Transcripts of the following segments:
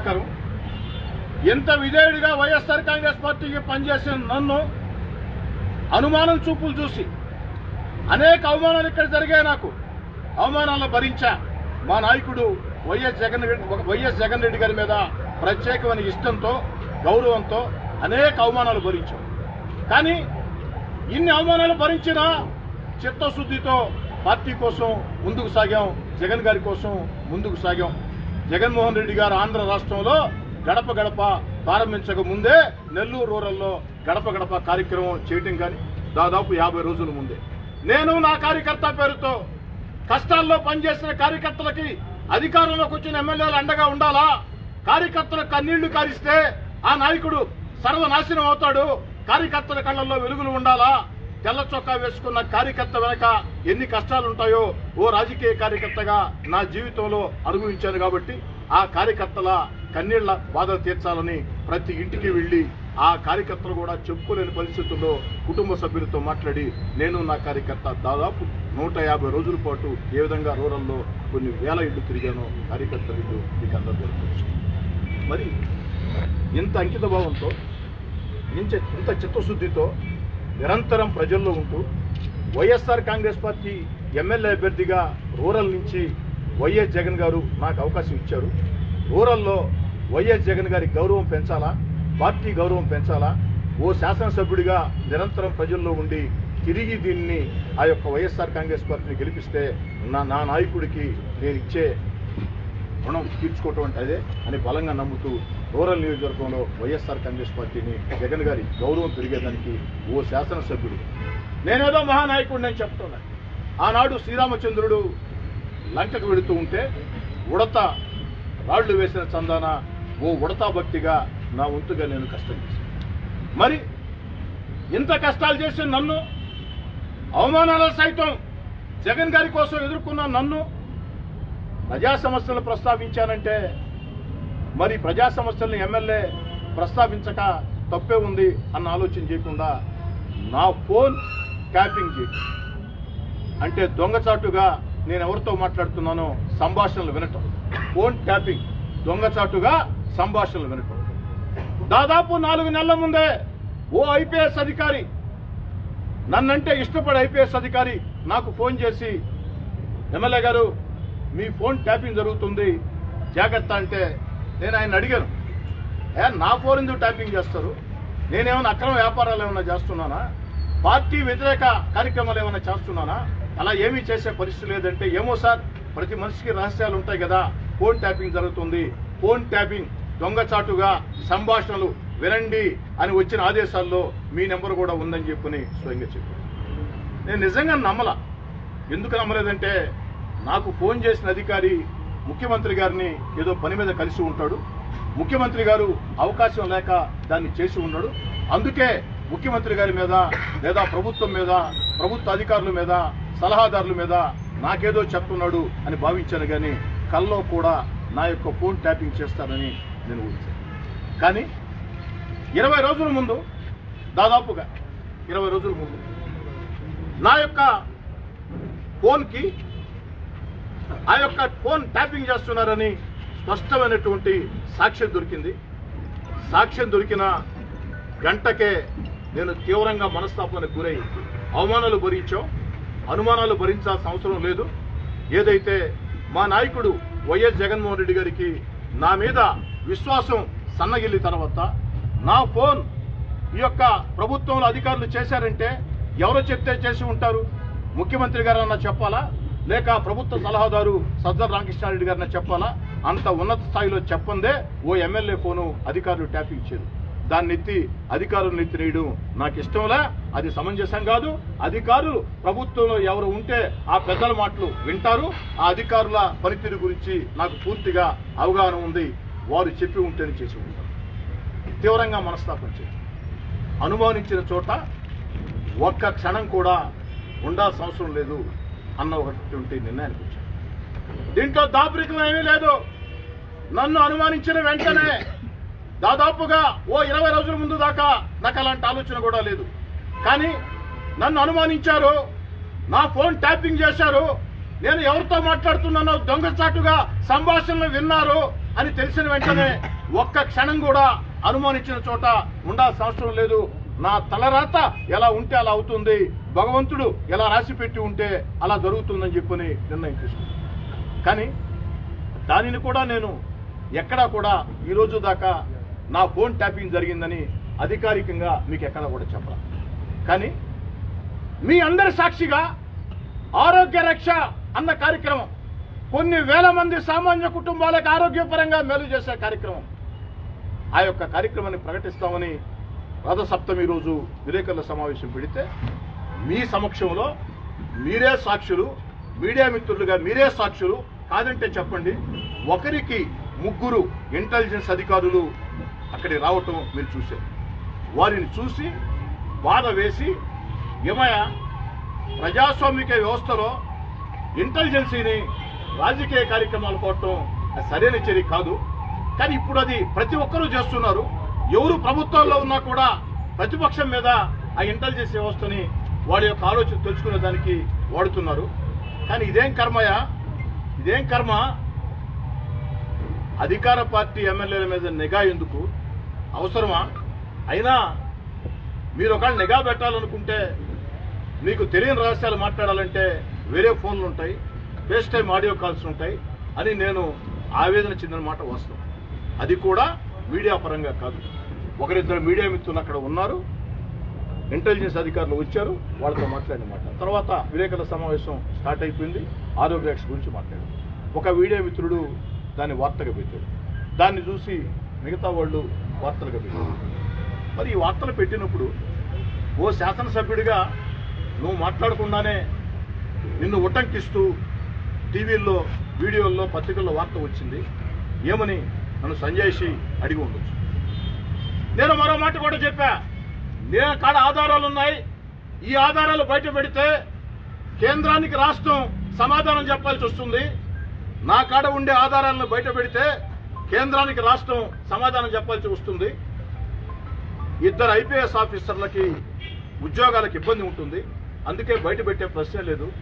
బాధాకరం ఎంత విధేయుడిగా వైఎస్ఆర్ కాంగ్రెస్ పార్టీకి పనిచేసిన నన్ను అనుమానం చూపులు చూసి అనేక అవమానాలు ఇక్కడ జరిగాయి నాకు. అవమానాలను భరించా మా నాయకుడు వైఎస్ జగన్ వైఎస్ జగన్ రెడ్డి గారి మీద ప్రత్యేకమైన ఇష్టంతో గౌరవంతో అనేక అవమానాలు భరించాం. కానీ ఇన్ని అవమానాలు భరించినా చిత్తశుద్ధితో పార్టీ కోసం ముందుకు సాగాం జగన్ గారి కోసం ముందుకు సాగాం. జగన్మోహన్ రెడ్డి గారు ఆంధ్ర రాష్ట్రంలో గడప గడప ప్రారంభించక ముందే నెల్లూరు రూరల్లో గడప గడప కార్యక్రమం చేయటం కానీ దాదాపు యాభై రోజుల ముందే. నేను నా కార్యకర్త పేరుతో కష్టాల్లో పనిచేసిన కార్యకర్తలకి అధికారంలోకి వచ్చిన ఎమ్మెల్యేలు అండగా ఉండాలా? కార్యకర్తలు కన్నీళ్ళు కారిస్తే ఆ నాయకుడు సర్వనాశనం అవుతాడు. కార్యకర్తల కళ్ళల్లో వెలుగులు ఉండాలా? తెల్ల చొక్కా వేసుకున్న కార్యకర్త వెనక ఎన్ని కష్టాలు ఉంటాయో ఓ రాజకీయ కార్యకర్తగా నా జీవితంలో అనుభవించాను కాబట్టి ఆ కార్యకర్తల కన్నీళ్ళ బాధలు తీర్చాలని ప్రతి ఇంటికి వెళ్ళి ఆ కార్యకర్తలు కూడా చెప్పుకోలేని పరిస్థితుల్లో కుటుంబ సభ్యులతో మాట్లాడి నేను నా కార్యకర్త దాదాపు నూట యాభై రోజుల పాటు ఏ విధంగా రూరల్లో కొన్ని వేల ఇళ్ళు తిరిగానో కార్యకర్తల ఇల్లు మీకు అందరూ మరి ఇంత అంకిత భావంతో ఇంత ఇంత చిత్తశుద్ధితో నిరంతరం ప్రజల్లో ఉంటూ వైఎస్ఆర్ కాంగ్రెస్ పార్టీ ఎమ్మెల్యే అభ్యర్థిగా రూరల్ నుంచి వైఎస్ జగన్ గారు నాకు అవకాశం ఇచ్చారు. రూరల్లో వైఎస్ జగన్ గారి గౌరవం పెంచాలా? పార్టీ గౌరవం పెంచాలా? ఓ శాసనసభ్యుడిగా నిరంతరం ప్రజల్లో ఉండి తిరిగి దీన్ని ఆ యొక్క వైఎస్ఆర్ కాంగ్రెస్ పార్టీని గెలిపిస్తే నా నా నాయకుడికి నేను ఇచ్చే రుణం తీర్చుకోవటం అంటే అదే అని బలంగా నమ్ముతూ రూరల్ నియోజకవర్గంలో వైఎస్ఆర్ కాంగ్రెస్ పార్టీని జగన్ గారి గౌరవం పెరిగేదానికి ఓ శాసనసభ్యుడు. నేనేదో మహానాయకుడిని అని చెప్తున్నా. ఆనాడు శ్రీరామచంద్రుడు లంకకు వెళుతూ ఉంటే ఉడత రాళ్ళు వేసిన చందాన ఓ ఉడతా భక్తిగా నా వంతుగా నేను కష్టం చేశాను. మరి ఇంత కష్టాలు చేసిన నన్ను అవమానాల సైతం జగన్ గారి కోసం ఎదుర్కొన్న నన్ను ప్రజా సమస్యలు ప్రస్తావించానంటే మరి ప్రజా సమస్యలను ఎమ్మెల్యే ప్రస్తావించక తప్పే ఉంది అన్న ఆలోచన చేయకుండా నా ఫోన్ ట్యాపింగ్ అంటే దొంగచాటుగా నేను ఎవరితో మాట్లాడుతున్నానో సంభాషణలు వినటం. Phone tapping. దొంగచాటుగా సంభాషణలు వినటం. దాదాపు నాలుగు నెలల ముందే ఓ ఐపీఎస్ అధికారి నన్నంటే ఇష్టపడే ఐపీఎస్ అధికారి నాకు ఫోన్ చేసి ఎమ్మెల్యే గారు మీ ఫోన్ ట్యాపింగ్ జరుగుతుంది. జాగ్రత్త అంటే నేను ఆయన అడిగాను ఏ నా ఫోన్ ఎందుకు ట్యాపింగ్ చేస్తారు? నేనేమైనా అక్రమ వ్యాపారాలు ఏమైనా చేస్తున్నానా? పార్టీ వ్యతిరేక కార్యక్రమాలు ఏమైనా చేస్తున్నానా? అలా ఏమీ చేసే పరిస్థితి లేదంటే ఏమో సార్ ప్రతి మనిషికి రహస్యాలు ఉంటాయి కదా ఫోన్ ట్యాపింగ్ జరుగుతుంది. ఫోన్ ట్యాపింగ్ దొంగచాటుగా సంభాషణలు వినండి అని వచ్చిన ఆదేశాల్లో మీ నెంబర్ కూడా ఉందని చెప్పుని స్వయంగా చెప్పాను నేను నిజంగా నమ్మలా. ఎందుకు నమ్మలేదంటే నాకు ఫోన్ చేసిన అధికారి ముఖ్యమంత్రి గారిని ఏదో పని మీద కలిసి ఉంటాడు. ముఖ్యమంత్రి గారు అవకాశం లేక దాన్ని చేసి ఉన్నాడు అందుకే ముఖ్యమంత్రి గారి మీద లేదా ప్రభుత్వం మీద ప్రభుత్వ అధికారుల మీద సలహాదారుల మీద నాకేదో చెప్తున్నాడు అని భావించాను కానీ కల్లో కూడా నా యొక్క ఫోన్ ట్యాపింగ్ చేస్తానని నేను ఊహించాను. కానీ ఇరవై రోజుల ముందు దాదాపుగా ఇరవై రోజుల ముందు నా యొక్క ఫోన్కి ఆ యొక్క ఫోన్ ట్యాపింగ్ చేస్తున్నారని స్పష్టమైనటువంటి సాక్ష్యం దొరికింది. సాక్ష్యం దొరికిన గంటకే నేను తీవ్రంగా మనస్తాపానికి గురై అవమానాలు భరించాం. అనుమానాలు భరించాల్సిన అవసరం లేదు. ఏదైతే మా నాయకుడు వైఎస్ జగన్మోహన్ రెడ్డి గారికి నా మీద విశ్వాసం సన్నగిల్లి తర్వాత నా ఫోన్ ఈ యొక్క ప్రభుత్వంలో అధికారులు చేశారంటే ఎవరు చెప్తే చేసి ఉంటారు. ముఖ్యమంత్రి గారు అన్న చెప్పాలా? లేక ప్రభుత్వ సలహాదారు సజ్జర్ రామకృష్ణారెడ్డి గారిన చెప్పాలా? అంత ఉన్నత స్థాయిలో చెప్పందే ఓ ఎమ్మెల్యే ఫోను అధికారులు ట్యాపింగ్ ఇచ్చారు. దాన్ని ఎత్తి అధికారులను ఎత్తినేయడం నాకు ఇష్టంలా అది సమంజసం కాదు. అధికారులు ప్రభుత్వంలో ఎవరు ఉంటే ఆ పెద్దల మాటలు వింటారు. ఆ అధికారుల పనితీరు గురించి నాకు పూర్తిగా అవగాహన ఉంది. వారు చెప్పి ఉంటేనే చేసి ఉంటారు. తీవ్రంగా మనస్తాపం చేసి అనుమానించిన చోట ఒక్క క్షణం కూడా ఉండాల్సిన అవసరం లేదు. అన్న ఒకటి నిర్ణయానికి వచ్చాను. దీంట్లో దాపరికం ఏమీ లేదు. నన్ను అనుమానించిన వెంటనే దాదాపుగా ఓ ఇరవై రోజుల ముందు దాకా నాకు అలాంటి ఆలోచన కూడా లేదు. కానీ నన్ను అనుమానించారు. నా ఫోన్ ట్యాపింగ్ చేశారు. నేను ఎవరితో మాట్లాడుతున్నానో దొంగచాటుగా సంభాషణలు విన్నారు అని తెలిసిన వెంటనే ఒక్క క్షణం కూడా అనుమానించిన చోట ఉండాల్సిన అవసరం లేదు. నా తలరాత ఎలా ఉంటే అలా అవుతుంది భగవంతుడు ఎలా రాసి పెట్టి ఉంటే అలా జరుగుతుందని చెప్పని నిర్ణయం తీసుకున్నాను. కానీ దానిని కూడా నేను ఎక్కడా కూడా ఈ రోజు దాకా నా ఫోన్ ట్యాపింగ్ జరిగిందని అధికారికంగా మీకు ఎక్కడా కూడా చెప్పరా కానీ మీ అందరి సాక్షిగా ఆరోగ్య రక్ష అన్న కార్యక్రమం కొన్ని వేల మంది సామాన్య కుటుంబాలకు ఆరోగ్యపరంగా మేలు చేసే కార్యక్రమం ఆ యొక్క కార్యక్రమాన్ని ప్రకటిస్తామని రథసప్తమి రోజు విలేకరుల సమావేశం పెడితే మీ సమక్షంలో మీరే సాక్షులు మీడియా మిత్రులుగా మీరే సాక్షులు కాదంటే చెప్పండి ఒకరికి ముగ్గురు ఇంటెలిజెన్స్ అధికారులు అక్కడికి రావటం మీరు చూశారు. వారిని చూసి బాధ వేసి ఏమయ ప్రజాస్వామిక వ్యవస్థలో ఇంటెలిజెన్సీని రాజకీయ కార్యక్రమాలు పోవటం అది సరైన చర్య కాదు. కానీ ఇప్పుడు అది ప్రతి ఒక్కరూ చేస్తున్నారు. ఎవరు ప్రభుత్వాల్లో ఉన్నా కూడా ప్రతిపక్షం మీద ఆ ఇంటెలిజెన్స్ వ్యవస్థని వాడి యొక్క ఆలోచన తెలుసుకునే దానికి వాడుతున్నారు. కానీ ఇదేం కర్మయా ఇదేం కర్మ? అధికార పార్టీ ఎమ్మెల్యేల మీద నిఘా ఎందుకు? అవసరమా? అయినా మీరు ఒకవేళ నిఘా పెట్టాలనుకుంటే మీకు తెలియని రహస్యాలు మాట్లాడాలంటే వేరే ఫోన్లు ఉంటాయి ఫేస్ టైం ఆడియో కాల్స్ ఉంటాయి అని నేను ఆవేదన చెందిన మాట వాస్తవం. అది కూడా మీడియా పరంగా కాదు. ఒకరిద్దరు మీడియా మిత్రులు అక్కడ ఉన్నారు. ఇంటెలిజెన్స్ అధికారులు వచ్చారు. వాళ్ళతో మాట్లాడినమాట తర్వాత విలేకరుల సమావేశం స్టార్ట్ అయిపోయింది. ఆరోగ్య రక్ష గురించి మాట్లాడారు. ఒక మీడియా మిత్రుడు దాన్ని వార్తగా పెట్టాడు. దాన్ని చూసి మిగతా వాళ్ళు వార్తలుగా పెట్టారు. మరి ఈ వార్తలు పెట్టినప్పుడు ఓ శాసనసభ్యుడిగా నువ్వు మాట్లాడకుండానే నిన్ను ఉటంకిస్తూ టీవీల్లో వీడియోల్లో పత్రికల్లో వార్త వచ్చింది. ఏమని? నన్ను సంజయ్సి అడిగి ఉండొచ్చు. నేను మరో మాట కూడా చెప్పా. నేను కాడ ఆధారాలు ఉన్నాయి. ఈ ఆధారాలు బయట పెడితే కేంద్రానికి రాష్ట్రం సమాధానం చెప్పాల్సి వస్తుంది. నా కాడ ఉండే ఆధారాలను బయట పెడితే కేంద్రానికి రాష్ట్రం సమాధానం చెప్పాల్సి వస్తుంది. ఇద్దరు ఐపీఎస్ ఆఫీసర్లకి ఉద్యోగాలకు ఇబ్బంది ఉంటుంది. అందుకే బయట పెట్టే ప్రశ్నే లేదు.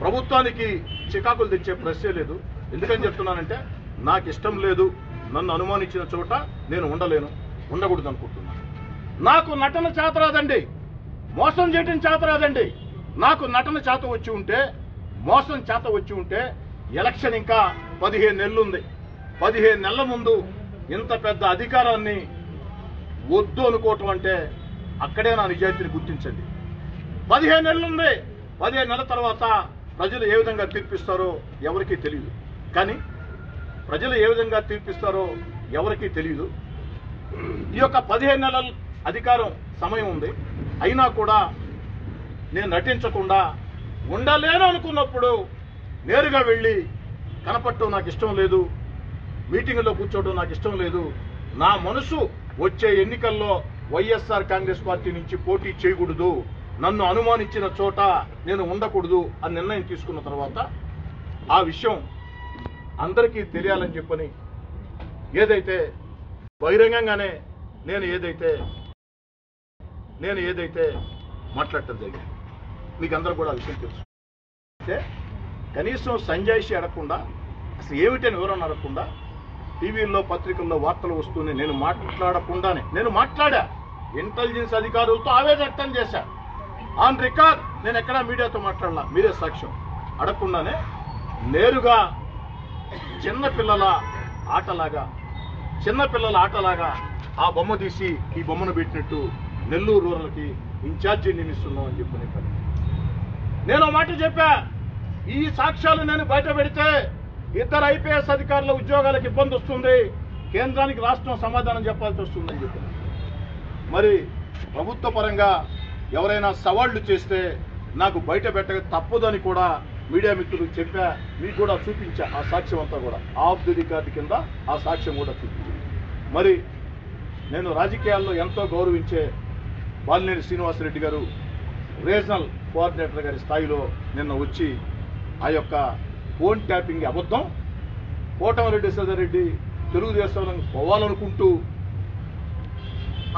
ప్రభుత్వానికి చికాకులు తెచ్చే ప్రశ్నే లేదు. ఎందుకని చెప్తున్నానంటే నాకు ఇష్టం లేదు. నన్ను అనుమానించిన చోట నేను ఉండలేను ఉండకూడదు అనుకుంటున్నాను. నాకు నటన చేత రాదండి. మోసం చేయటం చేత రాదండి. నాకు నటన చేత వచ్చి ఉంటే మోసం చేత వచ్చి ఉంటే ఎలక్షన్ ఇంకా పదిహేను నెలలు ఉంది పదిహేను నెలల ముందు ఇంత పెద్ద అధికారాన్ని వద్దు అనుకోవటం అంటే అక్కడే నా నిజాయితీని గుర్తించండి. పదిహేను నెలలు ఉంది పదిహేను నెలల తర్వాత ప్రజలు ఏ విధంగా తీర్పిస్తారో ఎవరికీ తెలియదు. కానీ ప్రజలు ఏ విధంగా తీర్పిస్తారో ఎవరికీ తెలియదు ఈ యొక్క పదిహేను నెలల అధికారం సమయం ఉంది. అయినా కూడా నేను నటించకుండా ఉండలేను అనుకున్నప్పుడు నేరుగా వెళ్ళి కనపడటం నాకు ఇష్టం లేదు. మీటింగ్లో కూర్చోవడం నాకు ఇష్టం లేదు. నా మనసు వచ్చే ఎన్నికల్లో వైఎస్ఆర్ కాంగ్రెస్ పార్టీ నుంచి పోటీ చేయకూడదు. నన్ను అనుమానించిన చోట నేను ఉండకూడదు అని నిర్ణయం తీసుకున్న తర్వాత ఆ విషయం అందరికీ తెలియాలని చెప్పని ఏదైతే బహిరంగంగానే నేను ఏదైతే నేను ఏదైతే మాట్లాడటం జరిగింది మీకు అందరూ కూడా ఆ విషయం తెలుసు. అయితే కనీసం సంజాయిషి అడగకుండా అసలు ఏమిటని వివరణ అడగకుండా టీవీల్లో పత్రికల్లో వార్తలు వస్తూనే నేను మాట్లాడకుండానే నేను మాట్లాడా? ఇంటెలిజెన్స్ అధికారులతో ఆవేదన వ్యక్తం చేశా. ఆన్ రికార్డ్ నేను ఎక్కడా మీడియాతో మాట్లాడలా మీరే సాక్ష్యం. అడగకుండానే నేరుగా చిన్నపిల్లల ఆటలాగా చిన్నపిల్లల ఆటలాగా ఆ బొమ్మ తీసి ఈ బొమ్మను పెట్టినట్టు నెల్లూరు రూరల్కి ఇన్ఛార్జి నియమిస్తున్నాం అని చెప్పి నేను ఒక మాట చెప్పా ఈ సాక్ష్యాలు నేను బయట పెడితే ఇద్దరు ఐపీఎస్ అధికారుల ఉద్యోగాలకు ఇబ్బంది వస్తుంది కేంద్రానికి రాష్ట్రం సమాధానం చెప్పాల్సి వస్తుందని చెప్పాను. మరి ప్రభుత్వ పరంగా ఎవరైనా సవాళ్ళు చేస్తే నాకు బయట పెట్టక తప్పదని కూడా మీడియా మిత్రులకు చెప్పా మీకు కూడా చూపించా ఆ సాక్ష్యం అంతా కూడా. ఆఫ్ ది రికార్డు కింద ఆ సాక్ష్యం కూడా చూపించింది మరి నేను రాజకీయాల్లో ఎంతో గౌరవించే బాలినేని శ్రీనివాసరెడ్డి గారు రీజనల్ కోఆర్డినేటర్ గారి స్థాయిలో నిన్న వచ్చి ఆ యొక్క ఫోన్ ట్యాపింగ్ అబద్ధం. కోటమిరెడ్డి సదరెడ్డి తెలుగుదేశంలో పోవాలనుకుంటూ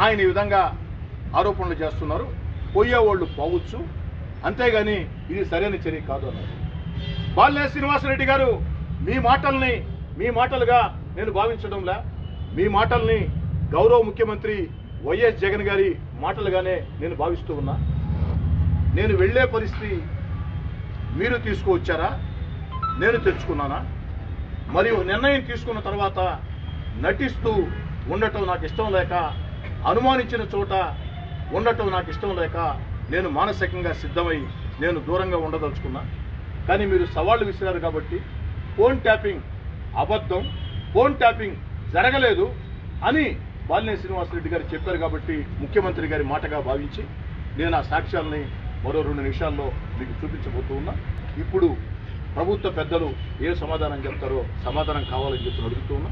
ఆయన ఈ విధంగా ఆరోపణలు చేస్తున్నారు. పోయేవాళ్ళు పోవచ్చు. అంతేగాని ఇది సరైన చర్య కాదు అన్నారు. బాలినేని శ్రీనివాసరెడ్డి గారు మీ మాటల్ని మీ మాటలుగా నేను భావించడంలా మీ మాటల్ని గౌరవ ముఖ్యమంత్రి వైఎస్ జగన్ గారి మాటలుగానే నేను భావిస్తూ ఉన్నా. నేను వెళ్ళే పరిస్థితి మీరు తీసుకువచ్చారా? నేను తెచ్చుకున్నానా? మరియు నిర్ణయం తీసుకున్న తర్వాత నటిస్తూ ఉండటం నాకు ఇష్టం లేక అనుమానించిన చోట ఉండటం నాకు ఇష్టం లేక నేను మానసికంగా సిద్ధమై నేను దూరంగా ఉండదలుచుకున్నా. కానీ మీరు సవాళ్ళు విసిరారు కాబట్టి ఫోన్ ట్యాపింగ్ అబద్ధం ఫోన్ ట్యాపింగ్ జరగలేదు అని బాలినేని శ్రీనివాసరెడ్డి గారు చెప్పారు కాబట్టి ముఖ్యమంత్రి గారి మాటగా భావించి నేను ఆ సాక్ష్యాలని మరో రెండు నిమిషాల్లో మీకు చూపించబోతూ ఉన్నా. ఇప్పుడు ప్రభుత్వ పెద్దలు ఏ సమాధానం చెప్తారో సమాధానం కావాలని చెప్పి అడుగుతూ ఉన్నా.